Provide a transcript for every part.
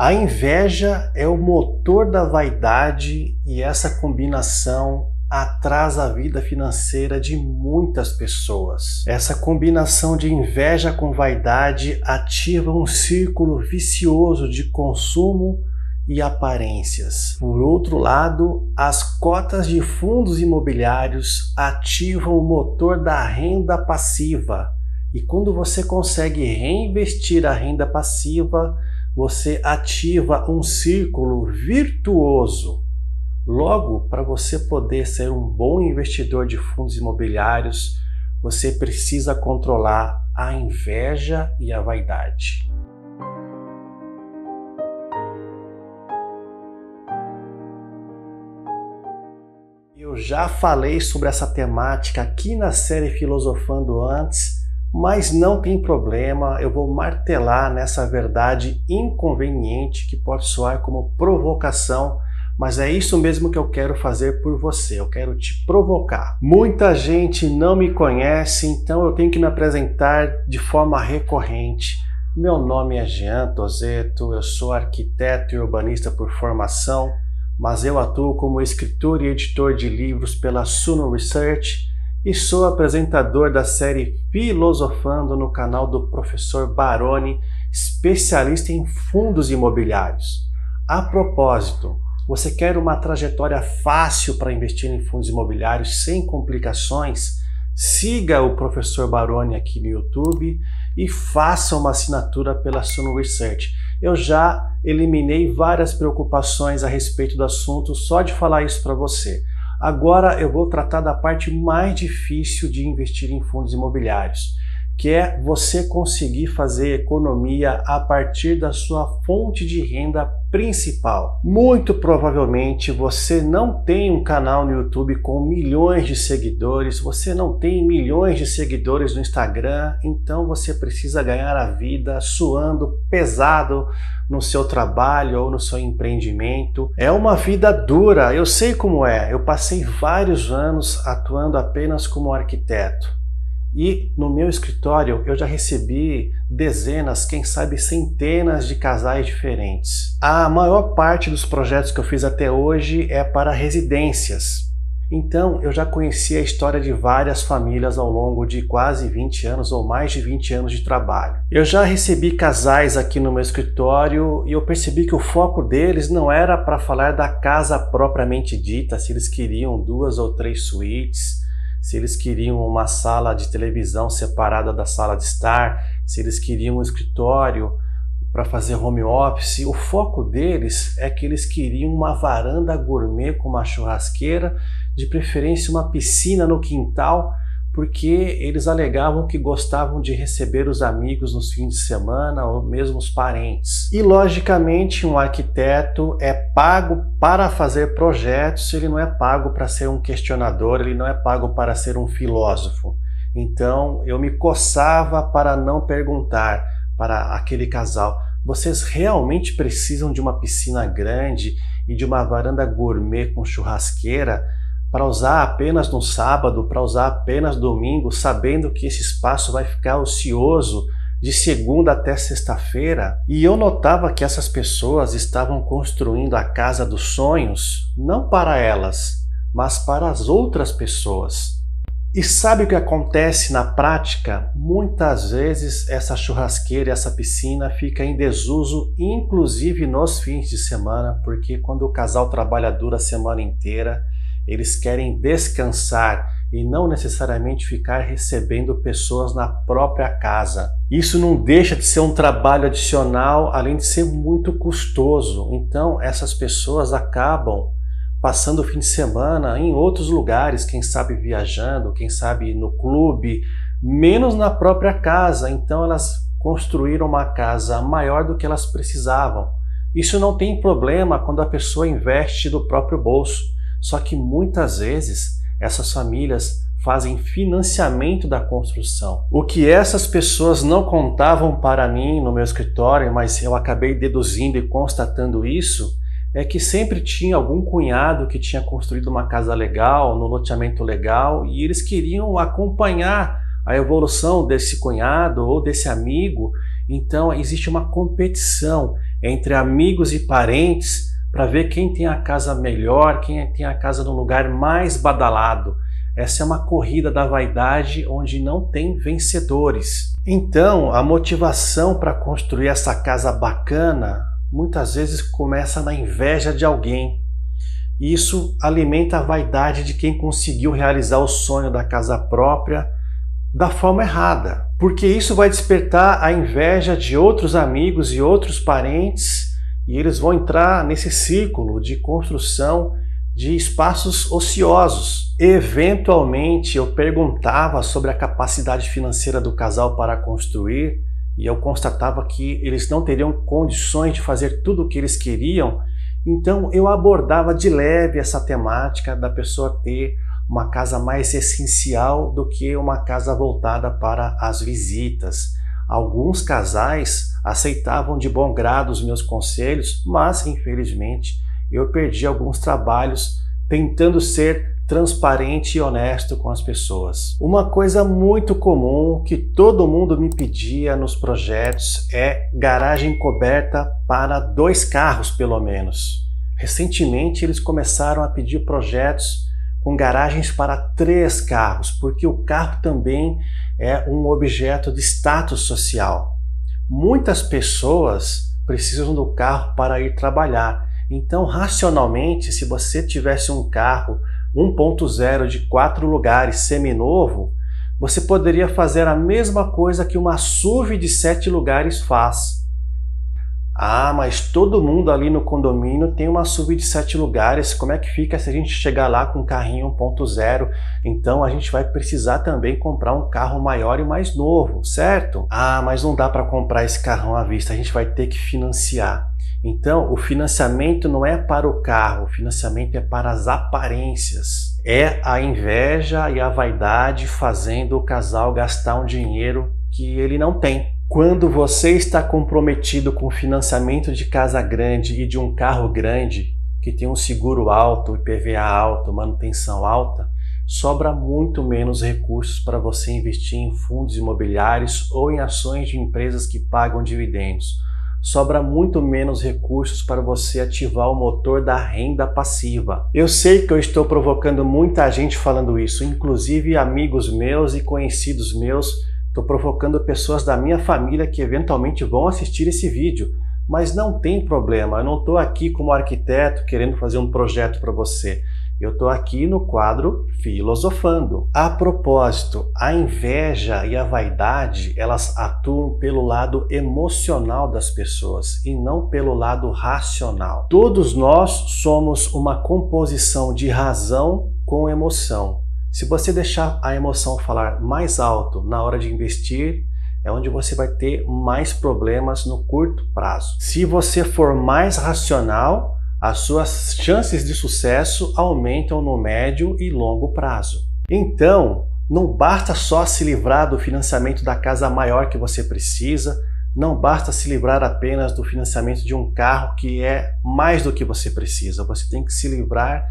A inveja é o motor da vaidade e essa combinação atrasa a vida financeira de muitas pessoas. Essa combinação de inveja com vaidade ativa um círculo vicioso de consumo e aparências. Por outro lado, as cotas de fundos imobiliários ativam o motor da renda passiva. E quando você consegue reinvestir a renda passiva, você ativa um círculo virtuoso. Logo, para você poder ser um bom investidor de fundos imobiliários, você precisa controlar a inveja e a vaidade. Eu já falei sobre essa temática aqui na série Filosofando antes mas não tem problema, eu vou martelar nessa verdade inconveniente que pode soar como provocação, mas é isso mesmo que eu quero fazer por você, eu quero te provocar. Muita gente não me conhece, então eu tenho que me apresentar de forma recorrente. Meu nome é Jean Tozeto, eu sou arquiteto e urbanista por formação, mas eu atuo como escritor e editor de livros pela Suno Research e sou apresentador da série Filosofando no canal do professor Baroni, especialista em fundos imobiliários. A propósito, você quer uma trajetória fácil para investir em fundos imobiliários sem complicações? Siga o professor Baroni aqui no YouTube e faça uma assinatura pela Suno Research. Eu já eliminei várias preocupações a respeito do assunto só de falar isso para você. Agora eu vou tratar da parte mais difícil de investir em fundos imobiliários, que é você conseguir fazer economia a partir da sua fonte de renda principal. Muito provavelmente você não tem um canal no YouTube com milhões de seguidores, você não tem milhões de seguidores no Instagram, então você precisa ganhar a vida suando pesado no seu trabalho ou no seu empreendimento. É uma vida dura, eu sei como é. Eu passei vários anos atuando apenas como arquiteto. E no meu escritório eu já recebi dezenas, quem sabe centenas de casais diferentes. A maior parte dos projetos que eu fiz até hoje é para residências. Então eu já conheci a história de várias famílias ao longo de quase 20 anos ou mais de 20 anos de trabalho. Eu já recebi casais aqui no meu escritório e eu percebi que o foco deles não era para falar da casa propriamente dita, se eles queriam duas ou três suítes se eles queriam uma sala de televisão separada da sala de estar, se eles queriam um escritório para fazer home office. O foco deles é que eles queriam uma varanda gourmet com uma churrasqueira, de preferência uma piscina no quintal porque eles alegavam que gostavam de receber os amigos nos fins de semana ou mesmo os parentes. E logicamente, um arquiteto é pago para fazer projetos, ele não é pago para ser um questionador, ele não é pago para ser um filósofo. Então, eu me coçava para não perguntar para aquele casal: vocês realmente precisam de uma piscina grande e de uma varanda gourmet com churrasqueira? Para usar apenas no sábado, para usar apenas domingo, sabendo que esse espaço vai ficar ocioso de segunda até sexta-feira, e eu notava que essas pessoas estavam construindo a casa dos sonhos não para elas, mas para as outras pessoas. E sabe o que acontece na prática? Muitas vezes essa churrasqueira essa piscina fica em desuso, inclusive nos fins de semana, porque quando o casal trabalha dura a semana inteira, eles querem descansar e não necessariamente ficar recebendo pessoas na própria casa. Isso não deixa de ser um trabalho adicional, além de ser muito custoso. Então, essas pessoas acabam passando o fim de semana em outros lugares, quem sabe viajando, quem sabe no clube, menos na própria casa. Então, elas construíram uma casa maior do que elas precisavam. Isso não tem problema quando a pessoa investe do próprio bolso. Só que muitas vezes essas famílias fazem financiamento da construção. O que essas pessoas não contavam para mim no meu escritório, mas eu acabei deduzindo e constatando isso, é que sempre tinha algum cunhado que tinha construído uma casa legal, no loteamento legal, e eles queriam acompanhar a evolução desse cunhado ou desse amigo. Então existe uma competição entre amigos e parentes para ver quem tem a casa melhor, quem tem a casa no lugar mais badalado. Essa é uma corrida da vaidade onde não tem vencedores. Então, a motivação para construir essa casa bacana muitas vezes começa na inveja de alguém. Isso alimenta a vaidade de quem conseguiu realizar o sonho da casa própria da forma errada, porque isso vai despertar a inveja de outros amigos e outros parentes e eles vão entrar nesse círculo de construção de espaços ociosos. Eventualmente eu perguntava sobre a capacidade financeira do casal para construir e eu constatava que eles não teriam condições de fazer tudo o que eles queriam, então eu abordava de leve essa temática da pessoa ter uma casa mais essencial do que uma casa voltada para as visitas. Alguns casais aceitavam de bom grado os meus conselhos, mas infelizmente eu perdi alguns trabalhos tentando ser transparente e honesto com as pessoas. Uma coisa muito comum que todo mundo me pedia nos projetos é garagem coberta para dois carros, pelo menos. Recentemente eles começaram a pedir projetos com garagens para três carros, porque o carro também é um objeto de status social. Muitas pessoas precisam do carro para ir trabalhar. Então, racionalmente, se você tivesse um carro 1.0 de quatro lugares seminovo, você poderia fazer a mesma coisa que uma SUV de sete lugares faz. Ah, mas todo mundo ali no condomínio tem uma SUV de sete lugares. Como é que fica se a gente chegar lá com um carrinho 1.0? Então a gente vai precisar também comprar um carro maior e mais novo, certo? Ah, mas não dá para comprar esse carrão à vista, a gente vai ter que financiar. Então, o financiamento não é para o carro, o financiamento é para as aparências. É a inveja e a vaidade fazendo o casal gastar um dinheiro que ele não tem. Quando você está comprometido com o financiamento de casa grande e de um carro grande, que tem um seguro alto, IPVA alto, manutenção alta, sobra muito menos recursos para você investir em fundos imobiliários ou em ações de empresas que pagam dividendos. Sobra muito menos recursos para você ativar o motor da renda passiva. Eu sei que eu estou provocando muita gente falando isso, inclusive amigos meus e conhecidos meus Estou provocando pessoas da minha família que eventualmente vão assistir esse vídeo, mas não tem problema, eu não estou aqui como arquiteto querendo fazer um projeto para você. Eu estou aqui no quadro Filosofando. A propósito, a inveja e a vaidade, elas atuam pelo lado emocional das pessoas e não pelo lado racional. Todos nós somos uma composição de razão com emoção. Se você deixar a emoção falar mais alto na hora de investir, é onde você vai ter mais problemas no curto prazo. Se você for mais racional, as suas chances de sucesso aumentam no médio e longo prazo. Então, não basta só se livrar do financiamento da casa maior que você precisa, não basta se livrar apenas do financiamento de um carro que é mais do que você precisa. Você tem que se livrar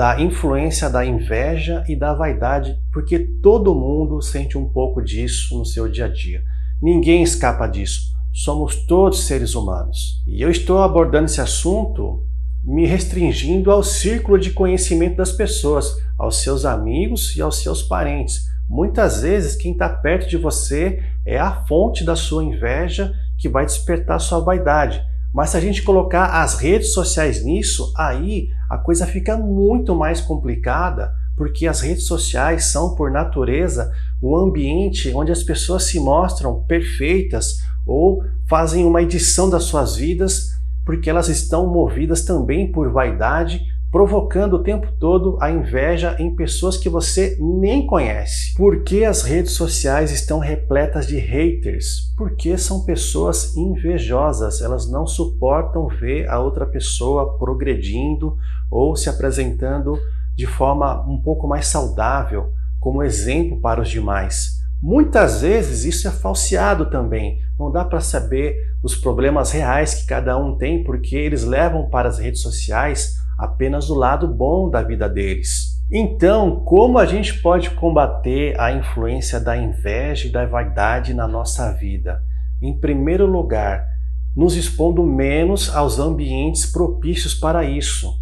da influência da inveja e da vaidade, porque todo mundo sente um pouco disso no seu dia a dia. Ninguém escapa disso. Somos todos seres humanos. E eu estou abordando esse assunto me restringindo ao círculo de conhecimento das pessoas, aos seus amigos e aos seus parentes. Muitas vezes, quem está perto de você é a fonte da sua inveja que vai despertar sua vaidade. Mas se a gente colocar as redes sociais nisso, aí a coisa fica muito mais complicada, porque as redes sociais são, por natureza, um ambiente onde as pessoas se mostram perfeitas ou fazem uma edição das suas vidas porque elas estão movidas também por vaidade provocando o tempo todo a inveja em pessoas que você nem conhece. Por que as redes sociais estão repletas de haters? Porque são pessoas invejosas, elas não suportam ver a outra pessoa progredindo ou se apresentando de forma um pouco mais saudável, como exemplo para os demais. Muitas vezes isso é falseado também. Não dá para saber os problemas reais que cada um tem porque eles levam para as redes sociais apenas o lado bom da vida deles. Então, como a gente pode combater a influência da inveja e da vaidade na nossa vida? Em primeiro lugar, nos expondo menos aos ambientes propícios para isso.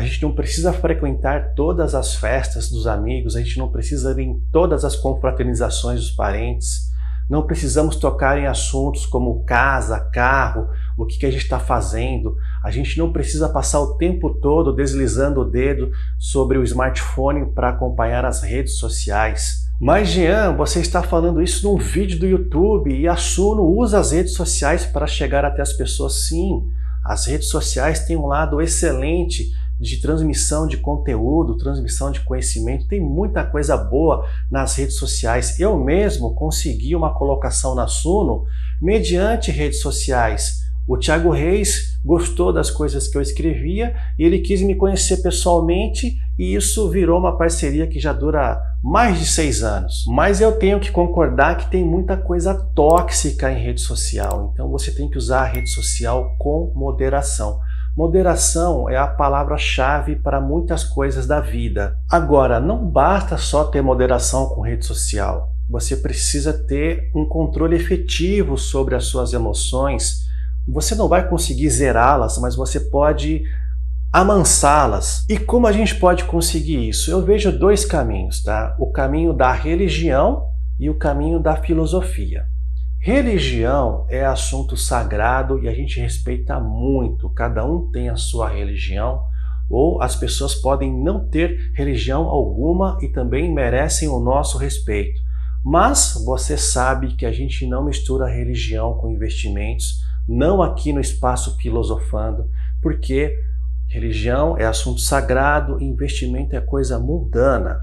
A gente não precisa frequentar todas as festas dos amigos, a gente não precisa ir em todas as confraternizações dos parentes, não precisamos tocar em assuntos como casa, carro, o que, que a gente está fazendo. A gente não precisa passar o tempo todo deslizando o dedo sobre o smartphone para acompanhar as redes sociais. Mas, Jean, você está falando isso num vídeo do YouTube e a Suno usa as redes sociais para chegar até as pessoas. Sim, as redes sociais têm um lado excelente de transmissão de conteúdo, transmissão de conhecimento. Tem muita coisa boa nas redes sociais. Eu mesmo consegui uma colocação na Suno mediante redes sociais. O Thiago Reis gostou das coisas que eu escrevia e ele quis me conhecer pessoalmente e isso virou uma parceria que já dura mais de seis anos. Mas eu tenho que concordar que tem muita coisa tóxica em rede social, então você tem que usar a rede social com moderação. Moderação é a palavra-chave para muitas coisas da vida. Agora, não basta só ter moderação com rede social. Você precisa ter um controle efetivo sobre as suas emoções. Você não vai conseguir zerá-las, mas você pode amansá-las. E como a gente pode conseguir isso? Eu vejo dois caminhos, tá? O caminho da religião e o caminho da filosofia. Religião é assunto sagrado e a gente respeita muito. Cada um tem a sua religião, ou as pessoas podem não ter religião alguma e também merecem o nosso respeito. Mas você sabe que a gente não mistura religião com investimentos, não aqui no espaço filosofando, porque religião é assunto sagrado, investimento é coisa mundana.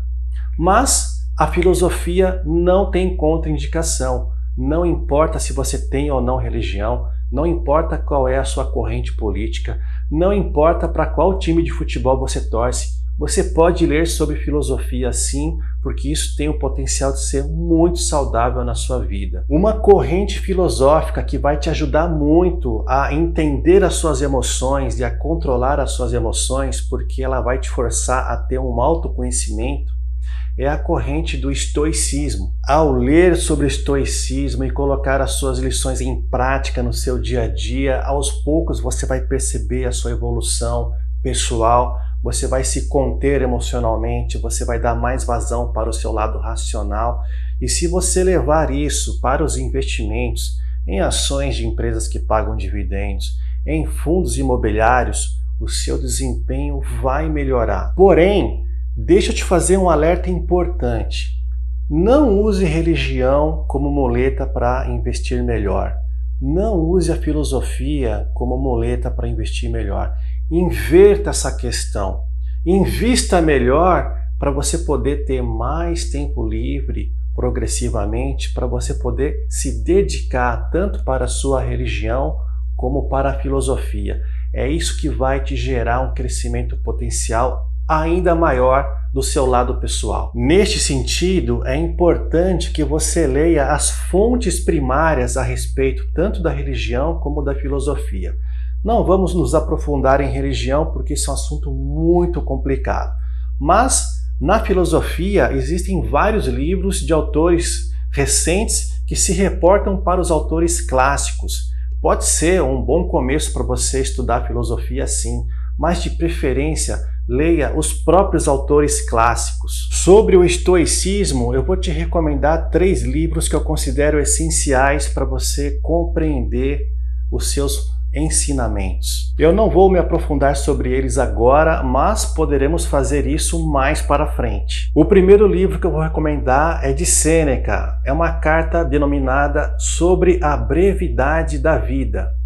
Mas a filosofia não tem contraindicação. Não importa se você tem ou não religião, não importa qual é a sua corrente política, não importa para qual time de futebol você torce, você pode ler sobre filosofia sim, porque isso tem o potencial de ser muito saudável na sua vida. Uma corrente filosófica que vai te ajudar muito a entender as suas emoções e a controlar as suas emoções, porque ela vai te forçar a ter um autoconhecimento é a corrente do estoicismo. Ao ler sobre estoicismo e colocar as suas lições em prática no seu dia a dia, aos poucos você vai perceber a sua evolução pessoal, você vai se conter emocionalmente, você vai dar mais vazão para o seu lado racional. E se você levar isso para os investimentos, em ações de empresas que pagam dividendos, em fundos imobiliários, o seu desempenho vai melhorar. Porém, Deixa eu te fazer um alerta importante. Não use religião como muleta para investir melhor. Não use a filosofia como muleta para investir melhor. Inverta essa questão. Invista melhor para você poder ter mais tempo livre progressivamente, para você poder se dedicar tanto para a sua religião como para a filosofia. É isso que vai te gerar um crescimento potencial ainda maior do seu lado pessoal. Neste sentido, é importante que você leia as fontes primárias a respeito tanto da religião como da filosofia. Não vamos nos aprofundar em religião porque isso é um assunto muito complicado. Mas na filosofia existem vários livros de autores recentes que se reportam para os autores clássicos. Pode ser um bom começo para você estudar filosofia sim, mas de preferência leia os próprios autores clássicos. Sobre o estoicismo, eu vou te recomendar três livros que eu considero essenciais para você compreender os seus ensinamentos. Eu não vou me aprofundar sobre eles agora, mas poderemos fazer isso mais para frente. O primeiro livro que eu vou recomendar é de Sêneca. É uma carta denominada Sobre a brevidade da vida.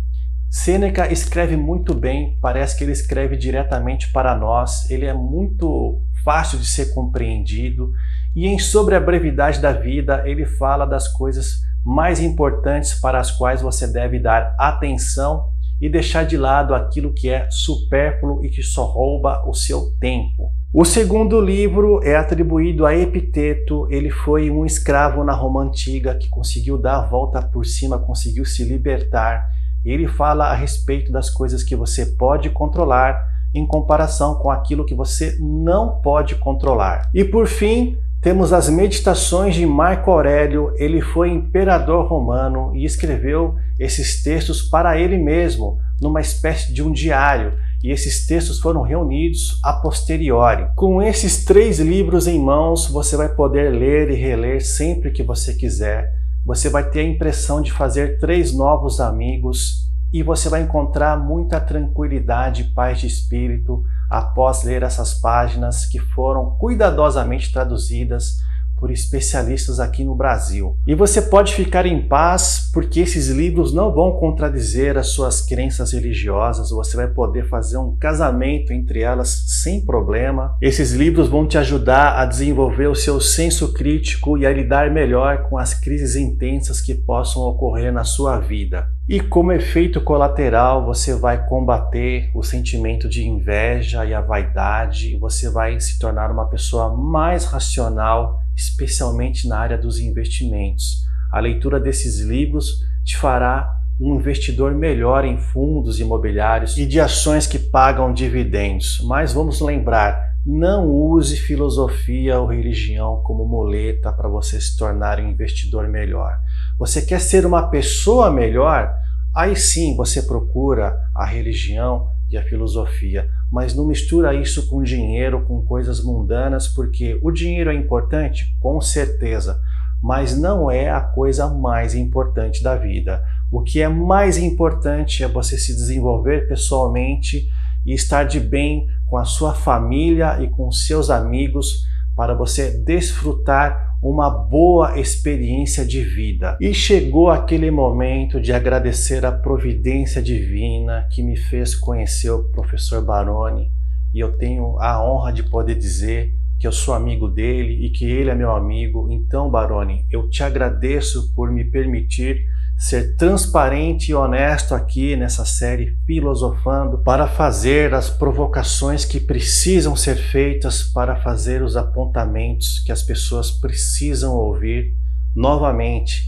Sêneca escreve muito bem, parece que ele escreve diretamente para nós, ele é muito fácil de ser compreendido e em Sobre a Brevidade da Vida ele fala das coisas mais importantes para as quais você deve dar atenção e deixar de lado aquilo que é supérfluo e que só rouba o seu tempo. O segundo livro é atribuído a Epiteto. Ele foi um escravo na Roma antiga que conseguiu dar a volta por cima, conseguiu se libertar ele fala a respeito das coisas que você pode controlar em comparação com aquilo que você não pode controlar. E por fim, Temos as meditações de Marco Aurélio, ele foi imperador romano e escreveu esses textos para ele mesmo, numa espécie de um diário, e esses textos foram reunidos a posteriori. Com esses três livros em mãos, você vai poder ler e reler sempre que você quiser. Você vai ter a impressão de fazer três novos amigos e você vai encontrar muita tranquilidade e paz de espírito após ler essas páginas que foram cuidadosamente traduzidas por especialistas aqui no Brasil. E você pode ficar em paz porque esses livros não vão contradizer as suas crenças religiosas, você vai poder fazer um casamento entre elas sem problema. Esses livros vão te ajudar a desenvolver o seu senso crítico e a lidar melhor com as crises intensas que possam ocorrer na sua vida. E como efeito colateral, você vai combater o sentimento de inveja e a vaidade, e você vai se tornar uma pessoa mais racional especialmente na área dos investimentos. A leitura desses livros te fará um investidor melhor em fundos imobiliários e de ações que pagam dividendos. Mas vamos lembrar, não use filosofia ou religião como muleta para você se tornar um investidor melhor. Você quer ser uma pessoa melhor? Aí sim você procura a religião e a filosofia, mas não mistura isso com dinheiro, com coisas mundanas, porque o dinheiro é importante, com certeza, mas não é a coisa mais importante da vida. O que é mais importante é você se desenvolver pessoalmente e estar de bem com a sua família e com seus amigos para você desfrutar uma boa experiência de vida. E chegou aquele momento de agradecer a providência divina que me fez conhecer o professor Baroni, e eu tenho a honra de poder dizer que eu sou amigo dele e que ele é meu amigo. Então, Baroni, eu te agradeço por me permitir ser transparente e honesto aqui nessa série Filosofando para fazer as provocações que precisam ser feitas para fazer os apontamentos que as pessoas precisam ouvir. Novamente,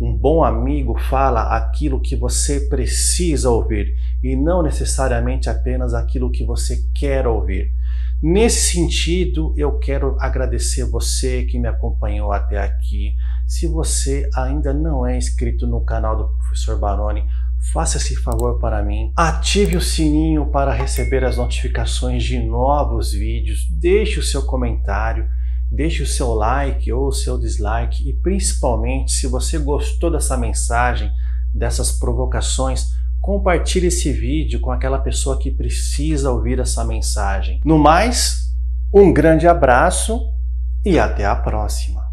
um bom amigo fala aquilo que você precisa ouvir e não necessariamente apenas aquilo que você quer ouvir. Nesse sentido, eu quero agradecer você que me acompanhou até aqui. Se você ainda não é inscrito no canal do Professor Baroni, faça esse favor para mim. Ative o sininho para receber as notificações de novos vídeos. Deixe o seu comentário, deixe o seu like ou o seu dislike e principalmente se você gostou dessa mensagem, dessas provocações, compartilhe esse vídeo com aquela pessoa que precisa ouvir essa mensagem. No mais, um grande abraço e até a próxima.